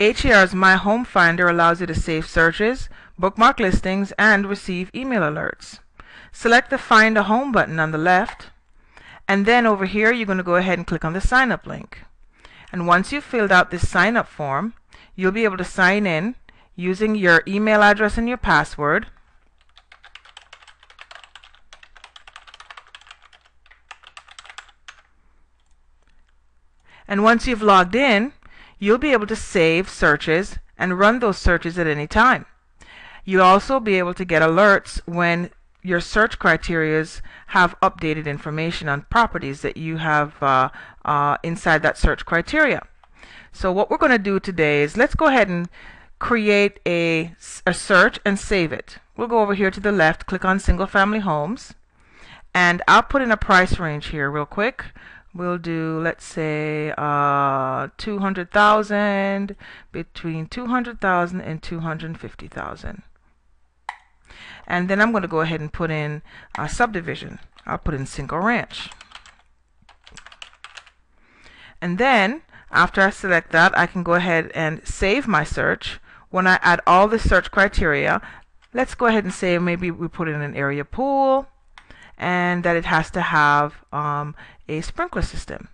HAR's My Home Finder allows you to save searches, bookmark listings, and receive email alerts. Select the Find a Home button on the left, and then over here you're going to go ahead and click on the sign up link. And once you've filled out this sign up form, you'll be able to sign in using your email address and your password. And once you've logged in, you'll be able to save searches and run those searches at any time. You'll also be able to get alerts when your search criterias have updated information on properties that you have uh, uh, inside that search criteria. So what we're going to do today is let's go ahead and create a, a search and save it. We'll go over here to the left, click on single family homes, and I'll put in a price range here real quick. We'll do, let's say, uh, 200,000 between 200,000 and 250,000. And then I'm going to go ahead and put in a subdivision. I'll put in Cinco ranch. And then after I select that, I can go ahead and save my search. When I add all the search criteria, let's go ahead and say maybe we put in an area pool and that it has to have um, a sprinkler system.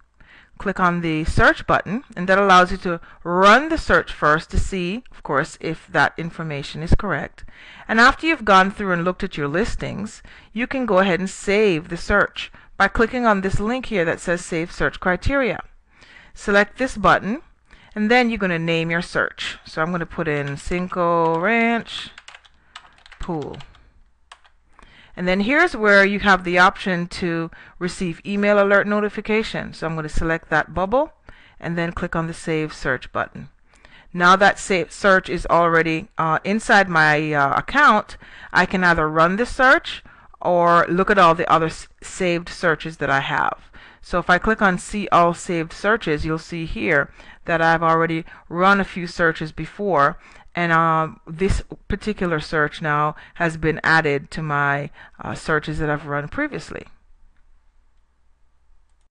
Click on the search button and that allows you to run the search first to see, of course, if that information is correct. And after you've gone through and looked at your listings, you can go ahead and save the search by clicking on this link here that says Save Search Criteria. Select this button and then you're going to name your search. So I'm going to put in Cinco Ranch Pool. And then here's where you have the option to receive email alert notification. So I'm going to select that bubble and then click on the Save Search button. Now that save search is already uh, inside my uh, account, I can either run the search or look at all the other saved searches that I have. So if I click on see all saved searches, you'll see here that I've already run a few searches before and uh, this particular search now has been added to my uh, searches that I've run previously.